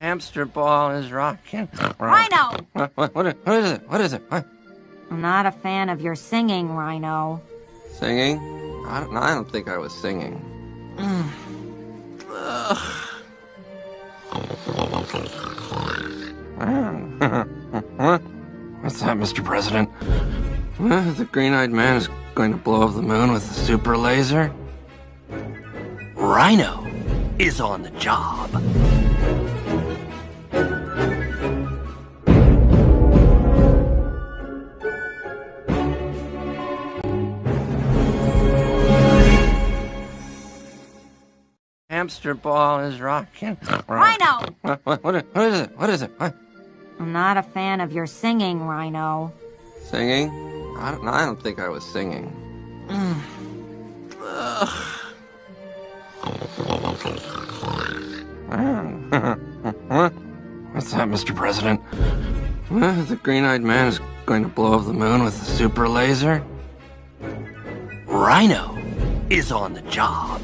Hamster ball is rocking. Rhino! What, what, what, is it? What is it? What? I'm not a fan of your singing, Rhino. Singing? I don't, I don't think I was singing. What's that, Mr. President? The green-eyed man is going to blow up the moon with a super laser? Rhino is on the job. Hamster ball is rocking. Rhino! What, what, what, what is it? What is it? What? I'm not a fan of your singing, Rhino. Singing? I don't, I don't think I was singing. What's that, Mr. President? The green-eyed man is going to blow up the moon with a super laser? Rhino is on the job.